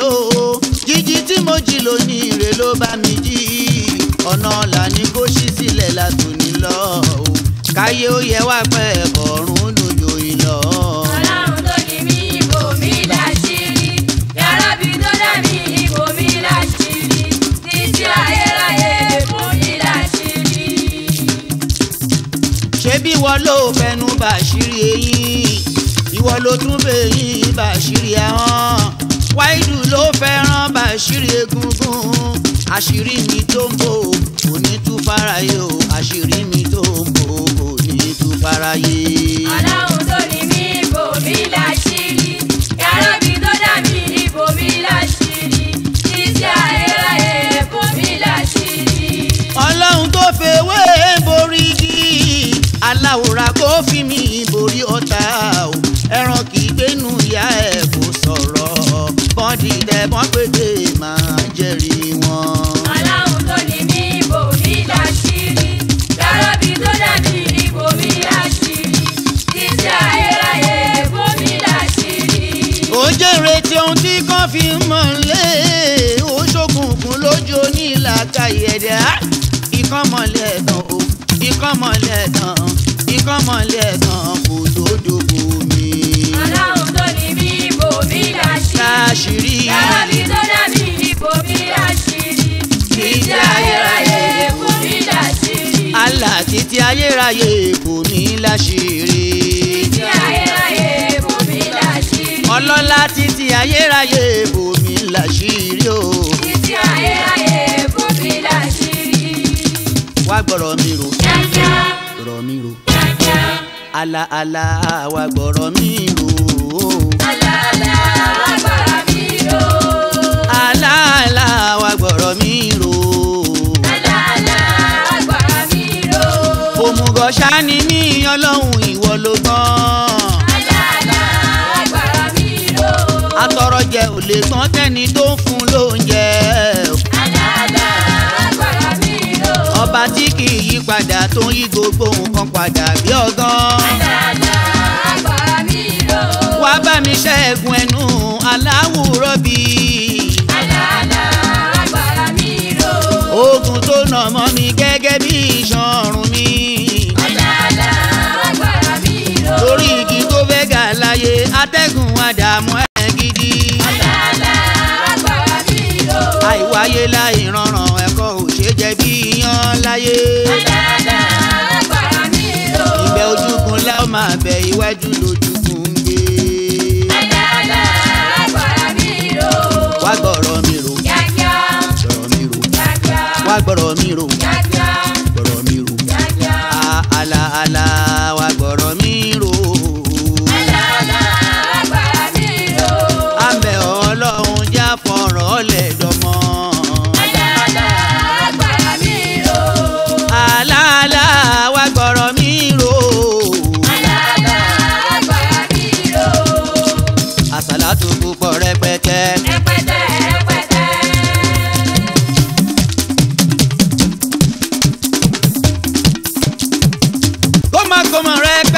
Oh. àṣírí mi tó ń bò kò ní tú fáráyé o àṣírí mi tó ń bò kò ní tú fáráyé. ọlọ́run tó ní mí bò mí láṣìírí yàrá mi tó dá mi ní bò mí láṣìírí iṣẹ́ ayérayé bò mí láṣìírí. ọlọ́run tó fèwé borí igi aláwòrán kó fi mí borí ọ̀tá ẹran kì í gbénu ìyá ẹ̀ kò sọ̀rọ̀ bọ́ndì tẹ̀ bọ́n yẹ̀dẹ̀ á ikán mọ̀lẹ́ ẹ̀tàn o ikán mọ̀lẹ́ ẹ̀tàn ikán mọ̀lẹ́ ẹ̀tàn kò tó dogo mi. ọlọ́run tó ní mí ibò mi láṣìírí yàrá mi tó dá mi ibò mi láṣìírí títí ayérayé ibò mi láṣìírí. àlà títí ayérayé ibò mi láṣìírí. títí ayérayé ibò mi láṣìírí. ọlọ́lá títí ayérayé ibò mi láṣìírí o. títí ayérayé wá gbọ́rọ̀ mi rò. kíákíá. rọ̀ mi rò. kíákíá. ala ala wá gbọ́rọ̀ mi rò. ala ala wá gbọ́rọ̀ mi rò. ala ala wá gbọ́rọ̀ mi rò. ala ala wá gbọ́rọ̀ mi rò. òmùgọ̀ ṣáni ní ọlọ́run ìwọ ló gbọ́n. ala ala wá gbọ́rọ̀ mi rò. atọrọjẹ ò lè tán tẹ́ni tó ń fún lóúnjẹ. ọba tí kì í yí padà tó ń yí gbogbo nǹkan padà bí ọgán. àlàlà àgbà mi rò. wá bá mi ṣẹ́gun ẹnu aláwùrọ̀ bí. àlàlà àgbà mi rò. ogun tó nà mọ́ mi gẹ́gẹ́ bí iṣan ọrùn mi. àlàlà àgbà mi rò. torí igi tó fẹ́ gà láyé atẹ́gùn àdàmú ẹ̀. láyé. ìbẹ̀ ojúkun la ó máa bẹ iwájú lójúkun ń gbé. wá gbọ́rọ̀ mi rò. wá gbọ́rọ̀ mi rò.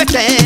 cachete.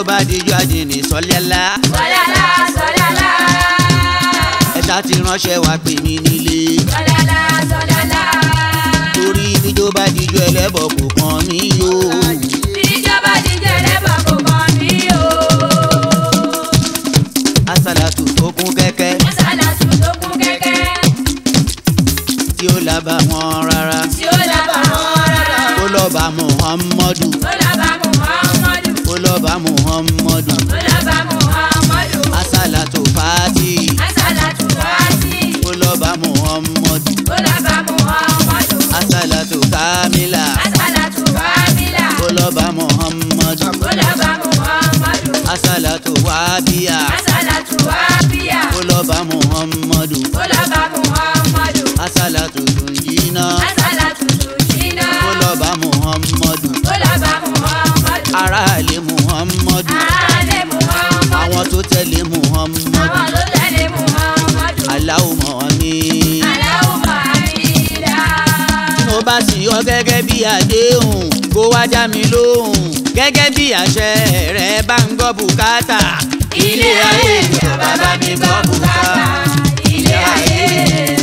tó bá dijọ́ àjìnì sọ́lẹ́lá. sọ́lẹ́lá sọ́lẹ́lá. ẹ̀ṣá ti ránṣẹ́ wá pè mí nílé. sọ́lẹ́lá sọ́lẹ́lá. torí bíjọ́ bá dijọ́ ẹlẹ́bọ̀ kò kàn mí o. bíjọ́ bá dijọ́ ẹlẹ́bọ̀ kò kàn mí o. asàlàtù tó kún kẹ́kẹ́. asàlàtù tó kún kẹ́kẹ́. tí ó lábàá wọn rárá. tí ó lábàá wọn rárá. ó lọ́ọ́ bá Muhammadu. ó lọ́ muhammadu. olọba muhammadu. asalatu fati. asalatu fati. olọba muhammadu. olọba muhammadu. asalatu kamila. asalatu kamila. olọba muhammadu. olọba muhammadu. asalatu wabiya. asalatu wabiya. olọba muhammadu. olọba muhammadu. asalatu tunjina. asalatu. aráàlú muhammadu àwọn tó tẹ̀lé muhammadu aláwùmọ̀ mi tí mo bá sì yọ gẹ́gẹ́ bí àdéhùn kó wá já mi lóhùn gẹ́gẹ́ bí àṣẹ rẹ bá ń gbọ́ bùkátà. ilé ayé ìjọba bá mi gbọ́ bùkátà ilé ayé.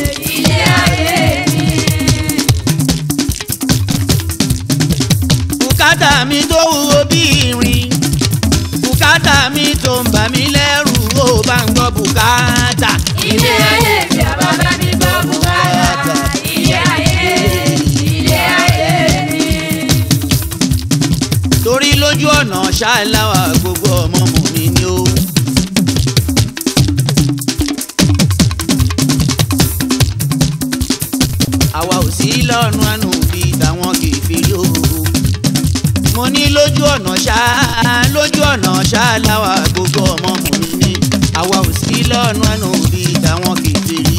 bàtà. ilé ayé tí a bá bá mi gbọ́ bùkátà. ilé ayé ilé ayé ni. torí lójú ọ̀nà ṣáláwá gbogbo ọmọ mọ̀ mi ni ó. àwa ò sí lọ́rùn àánú bíi tàwọn kì í fi lóhùn mo ní lójú ọ̀nà ṣá lójú ọ̀nà ṣá gbogbo ọmọ mò ń àwa ò sí lọ́nà àná òbí táwọn kìí tèrè.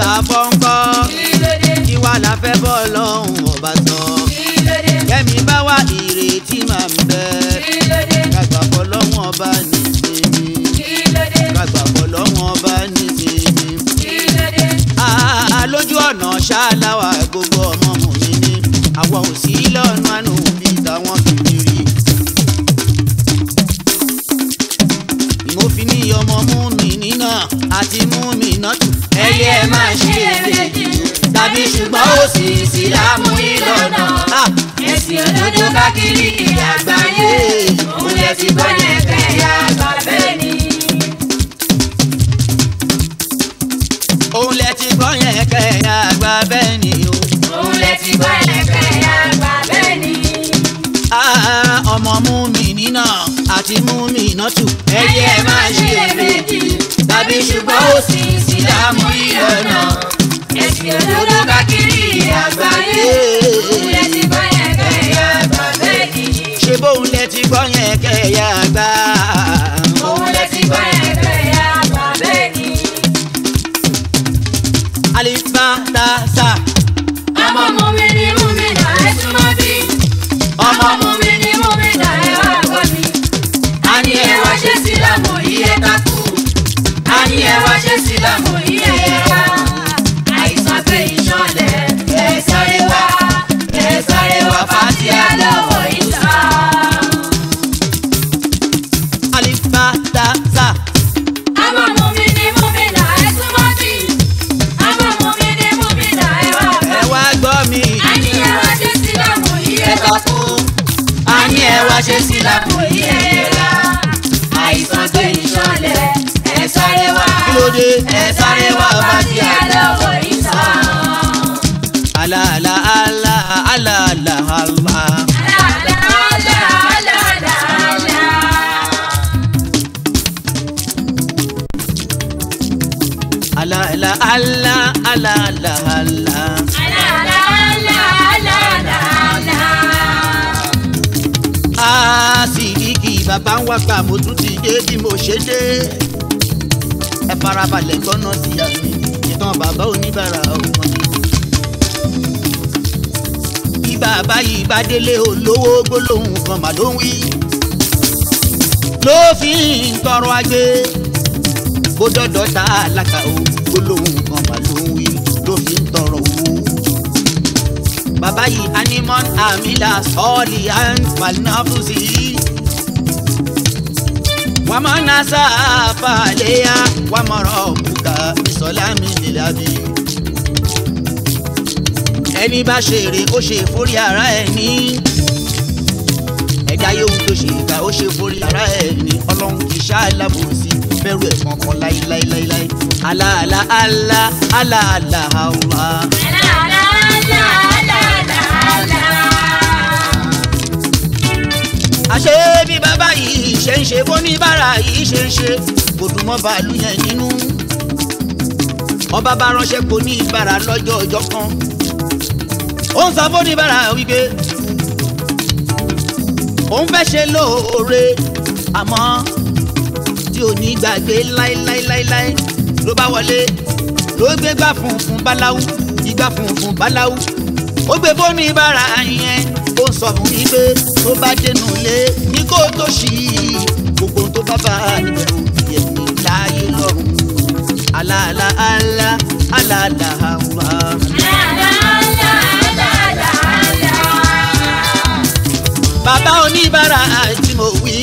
gbà fọ́nkọ́ kí wà la fẹ́ bọ́ lọ́hùn ọba sọ kẹ́mi bá wà ìrètí máa ń bẹ kàgbà fọ́ lọ́hùn ọba ní sinmi kàgbà fọ́ lọ́hùn ọba ní sinmi. àlójú ọ̀nà ṣáláwá. ẹ̀yin ọmọ múmi-ín náà àti múmi-ín náà tù. ẹyẹ máa ṣe eré jù tàbí ṣùgbọ́n ó sì síláàmù ìlọ́nà. èsì òdodo káàkiri àgbáyé òun lè ti gbọ́ lẹ́fẹ̀ẹ́ yá bàbá ẹni. òun lè ti gbọ́ yẹn kẹ́yà àgbà bẹ́ẹ̀ ni o. òun lè ti gbọ́ yẹn kẹ́yà àgbà bẹ́ẹ̀ ni. ọmọ mú mi àti Múmínátù. ẹyẹ ẹ máa ṣe èméjì tàbí ṣùgbọ́n ó sì ń sílámù ìyọ̀nà. ẹ̀sìn òdodo káàkiri àgbáyé òun ti gbọ́ yẹn kẹ́yà àgbà bẹ́ẹ̀ kì í. ṣé bóun lẹ ti gbọ́ yẹn kẹ́yà àgbà. ṣe la àìsàn gbé ìṣọlẹ ẹ sáré wá ẹ bá ti àlọ́ wọlé. àgbà ń wá gbà mo ti dé bí mo ṣe dé ẹ farabalẹ̀ gbọ́nà sí àmì ìtàn bàbá oníbàárà ọmọ mi. bí bàbá yìí bá délé olówó gbólóhùn kan mà ló ń wí ló fi ń tọrọ ajé bó dọ́dọ̀ tá a ó gbólóhùn kan mà ló ń wí ló fi ń tọrọ owó. bàbá yìí animal amila sọ́ọ̀lì and malnafusi wamana safa aleya wamọrọ buka bisalami lilabi. ẹni bá ṣeré ó ṣe forí ara ẹni ẹ̀dá yóò tó ṣe ìgbà ó ṣe forí ara ẹni ọlọ́run ti ṣá alábòsí bẹ̀rù ẹ̀ kankan láíláíláí aláàlá alá aláàlá àwòrán. aláàlá alá aláàlá. ṣe bó ní bára yìí ṣe ṣe kò dùn mọ́ bàálù yẹn nínú ọba bá ránṣẹ́ kò ní ìbára lọ́jọ́ ọjọ́ kan ó ń sọ bó ní bára wípé òun fẹ́ ṣe lóore àmọ́ tí ò ní gbàgbé láéláéláé ló bá wọlé ló gbé gbà funfun báláwú igbá funfun báláwú ó gbé bó yẹn ó ń sọ fún wípé tó bá dénú lé ní kó tó ṣí gbogbo tó bá bá nìbẹ̀rù ìyẹ̀wò láyé lọ́rùn àlàálà àlà àlàálà àwùrà. bàbá oníbàárà tí mo wí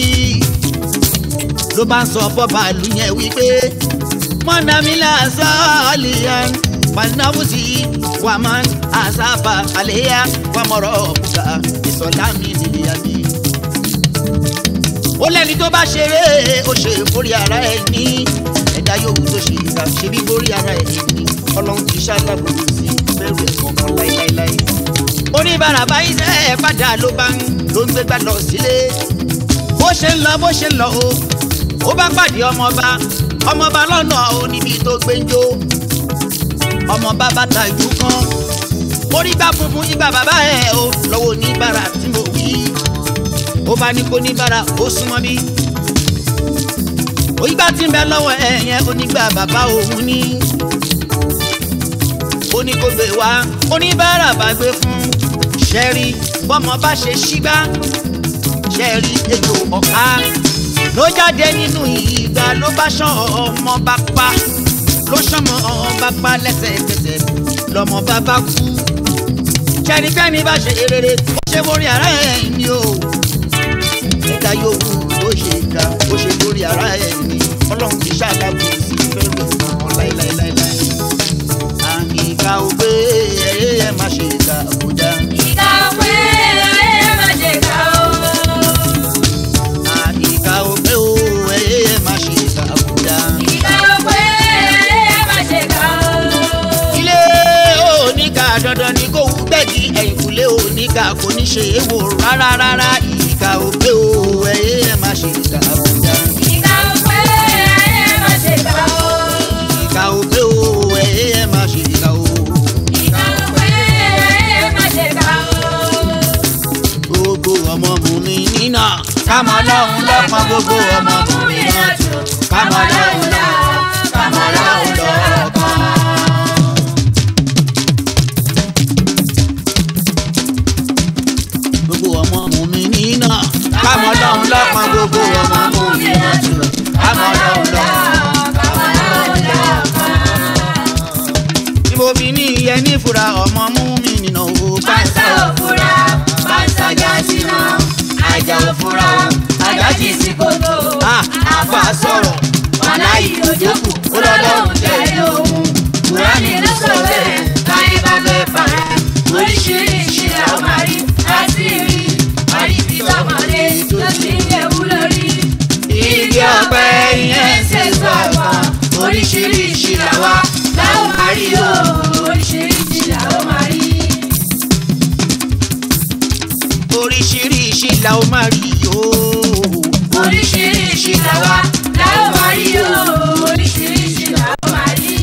ló bá sọ fọ́ bàálù yẹn wípé mọ́nàmílà sọ́ọ́lì yẹn wanawusi waman asaba aleya wamorobuka isolami niliyami. ó lẹ́ni tó bá ṣeré ó ṣe borí ara ẹ̀ ní ẹ̀dá yòówù tó ṣe ìgbà ṣe bí borí ara ẹ̀ ní ọlọ́run kì í sí bẹ̀rù ẹ̀ kankan láíláíláí. oníbàárà báyìí sẹ́ ẹ̀ padà ló bá ń ló ń gbégbá lọ sílé bó ṣe ń lọ bó ṣe ń lọ o ó bá pàdé ọmọọba ọmọọba lọ́nà ò níbi tó gbé ń jó ọmọ bàbá ta ìlú kan orí gbà funfun ìgbà bàbá ẹ̀ o lọ́wọ́ oníbàárà tí mo wí ó bá ní kó níbàárà ó súnmọ́ bí onígbà tí ń bẹ lọ́wọ́ ẹ̀ yẹn onígbà bàbá òun ní oníkóbe wa oníbàárà bá gbé fún ṣẹ́rí bọ́mọ bá ṣe ṣígbá ṣẹ́rí ètò ọ̀ka ló jáde nínú ìgbà ló bá ṣan ọmọ bá pa ló ṣọmọ ọ̀hún bàbá lẹ́sẹ̀kẹsẹ̀ lọ́mọ bàbá kú. kẹ́nikẹ́ni bá ṣe eréré ó ṣe borí ara ẹ̀ ni o. níta yóò wù ó ṣe ká ó ṣe borí ara ẹ̀ ni ọlọ́run ti ṣàdábò. ṣe é wò rárá rárá ìkà òpè o ẹyẹ ẹ má ṣe ìkà àbújá. ìkà òpè ẹyẹ má ṣe ìkà o. ìkà òpè o ẹyẹ ẹ má ṣe ìkà o. ìkà òpè ẹyẹ ẹ má ṣe ìkà o. gbogbo ọmọ mú mi nínà ká máa lọ́hùn lọ́pọ̀ gbogbo ọmọ làwa láwọn máa rí o oríṣiríṣi làwọn máa rí. oríṣiríṣi làwọn máa rí o. oríṣiríṣi làwa láwọn máa rí o oríṣiríṣi làwọn máa rí.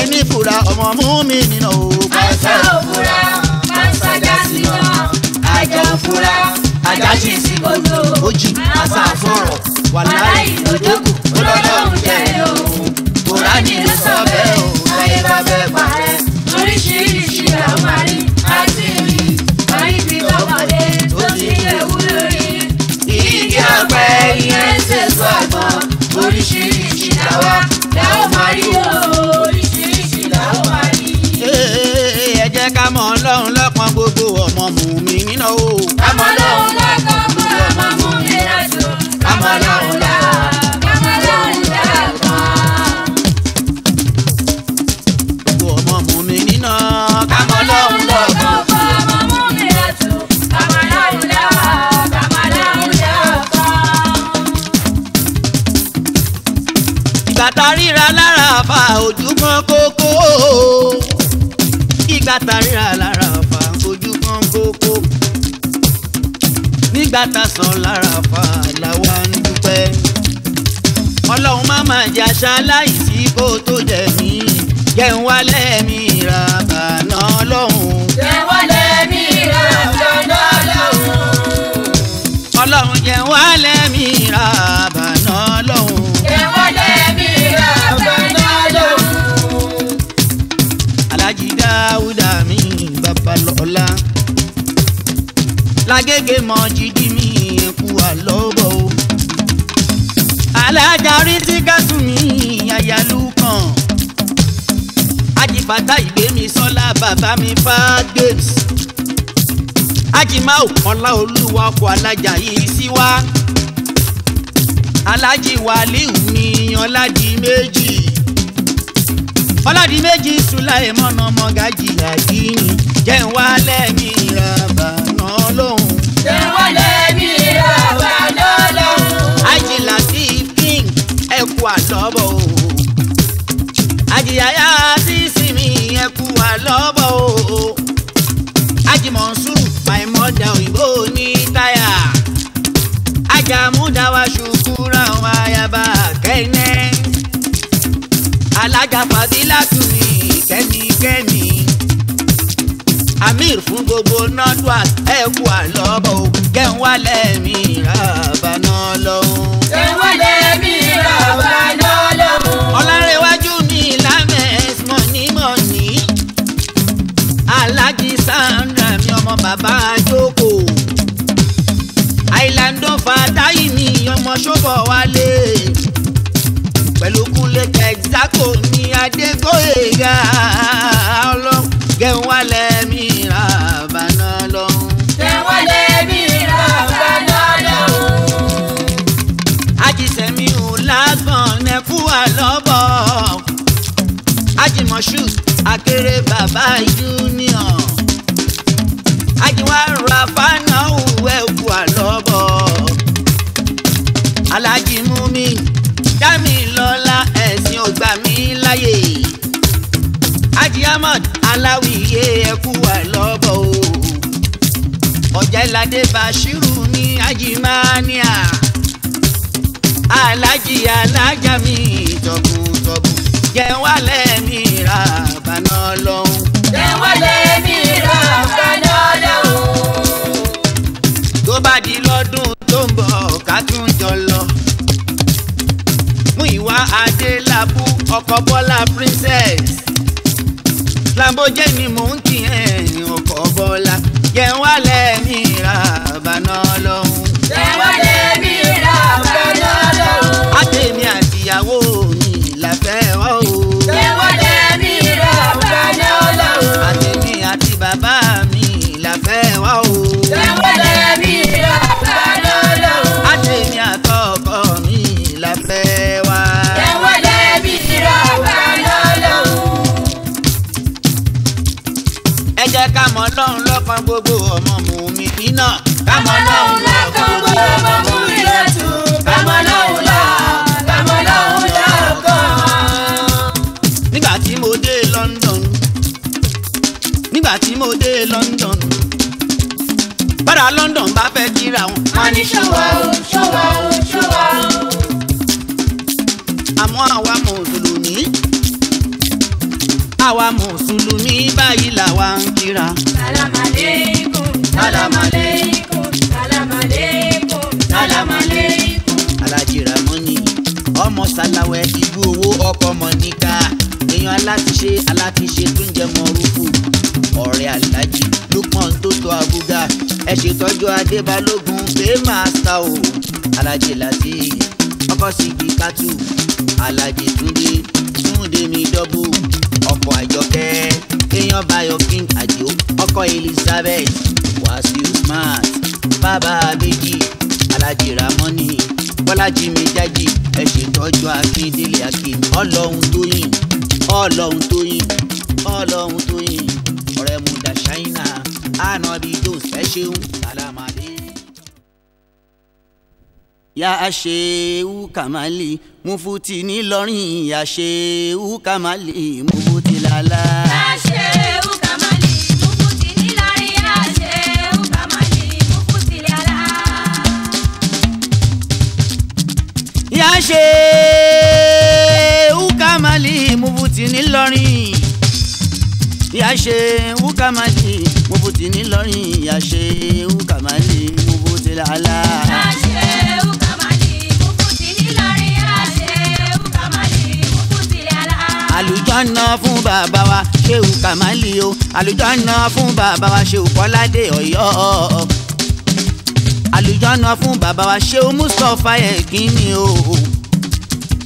ẹni fura ọmọ mú mi nínú o. pásá ò fura pásá já sí náà àjọ fura àjá sí sí gbogbo àṣà fọ̀rọ̀ wàláì lójókù olólùfẹ́ jẹ́ òun kòránì ló sọ bẹ́ẹ̀ o láyé bá fẹ́ parẹ́ oríṣiríṣi àwọn àrí àti rí àrí ti tọmọdé tó ti ewu lórí. igi ọ̀pẹ ìyẹn ń sèso àgbọn oríṣiríṣi làwa làwọn o oríṣiríṣi làwọn máa rí. ẹ jẹ́ ká mọ ọlọ́run lọ́kàn gbogbo ọmọ mùmí nínú o. ká mọ ọlọ́run. tàríra lára àfà ojú kan kókó nígbà tá a sàn lára àfà làwa ń dúpẹ́ ọlọ́run má má jẹ́ aṣáláìsí kó tó jẹ̀ mí jẹ́ ń wálẹ̀ ra bàná ọlọ́run. jẹ́ ń wálẹ̀ ra bàná ọlọ́run. ọlọ́run jẹ́ ń wálẹ̀ ra. Babalọlá. Lágége mọ jíjí mi ẹ̀kú àlọ́bọ̀ o. Alájà orí tí gásù mi àyálù kan. ìgbé mi sọ́lá bàbá mi fá games. Ajímáwò ọlá olúwa ọkọ̀ alájà yìí sí wá. Alájì wàlíù mi ọlájì méjì ọlọ́dì méjì sùláì mọ́nà mọ́gájì àdínì jẹ́ ń wá lẹ́yìn ìràbà náà lóhùn. jẹ́ ń wá lẹ́yìn ìràbà náà lóhùn. Àjì Latif King ẹ kú àlọ́bọ̀ o. Àjì Yaya sí sinmi ẹ kú àlọ́bọ̀ o. Àjì Mọ̀nsúrù Maimọ́dà òyìnbó ní táyà. Àjì amir fún gbogbo northwest ẹ kú àlọ́bọ̀ o kẹ́hìn wá lẹ́mí rabaná lọ́hùn. kẹ́hìn wá lẹ́mí rabaná lọ́hùn. ọ̀làrẹ̀wájú mi lámẹ́s mọ̀nímọ̀ní alájí sandra mi ọmọ bàbá àjòkò àìlàndó fàtáì mi ọmọ ṣọ́bọ̀ wálé pẹ̀lú kúlẹ̀ kẹ̀ẹ́dákò ní adékòyè ga ọlọ́gẹ̀wálẹ̀ mi. kéré bàbá junior ajiwa rafana òwe kù àlọ́bọ̀ alájí mú mi dá mi lọ́lá ẹ̀sìn ò gbà mí láyè ají ahmad aláwìyé ẹ kú àlọ́bọ̀ o ọ̀jẹ̀ládé bashiru ní ajimania alájí alájà mi tọkùntọkùn jẹ́ wálẹ̀ mi ra bàná lọ́hùn. jẹ́ wálẹ̀ mi ra bàná lọ́hùn. tó bá di lọ́dún tó ń bọ̀ ká jọ lọ. Múyìwá Adélabú ọkọ Bọ́lá princess. Lamborghini ni mò ń kí ẹ̀ ọkọ Bọ́lá. jẹ́ mi ra bàná lọ́hùn. jẹ́ wá o. jẹ́wọ́lẹ̀ mi bàbá lọ́lọ́. mi la fẹ́ wá. jẹ́wọ́lẹ̀ mi bàbá lọ́lọ́. ẹ jẹ́ ká mọ Ọlọ́run lọ́kàn gbogbo ọmọ mùmí náà ká mọ Ọlọ́run lọ́kàn. wọ́n ní ṣọ́wá o ṣọ́wá o ṣọ́wá o. àmọ́ àwa mùsùlùmí àwa mùsùlùmí báyìí làwa ń kíra. sàlámàlẹ́kùn sàlámàlẹ́kùn sàlámàlẹ́kùn sàlámàlẹ́kùn. alájìrà mọ́nì ọmọ sàlàwẹ̀ ibú owó ọkọ̀ mọ̀ níkà èèyàn aláfiṣe aláfiṣe tó ń jẹ mọ́ rúkú ọ̀rẹ́ alájì lukman tó tọ́ abúgá ẹ ṣètọ́jú adébálógún paymaster o alájì láti ọkọ síbi kátù alájì túndé túndé mi dọ́bù ọkọ àjọkẹ́ èèyàn bayo king àjò ọkọ elizabeth wàsíù smart bàbá abéjì alájì ramọ́nì bọ́lájì méjàjì ẹ ṣètọ́jú akíndélé akin ọlọ́run tó yìn ọlọ́run tó yìn ọlọ́run tó yìn ọ̀rẹ́ mu dà ṣáínà ànábi jòs ṣeun sàlámàlẹ́. Ya aṣewu kamali mufuti nílọrin ya aṣewu kamali mufuti lala. aṣewu kamali mufuti nílọrin ya aṣewu kamali mufuti lala. Ya aṣewu kamali mufuti kamali. Mufti nílọrin ya Shehu Kamali Mufti làálà. ya Shehu Kamali Mufti nílọrin ya Shehu Kamali Mufti làálà. àlùjọ́nà fún bàbá wa Shehu Kamali o àlùjọ́nà fún bàbá wa Shehu Kọ́ládé Ọ̀yọ́ àlùjọ́nà fún bàbá wa Shehu Mustapha ẹ̀kínní o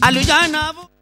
àlùjọ́nà fún.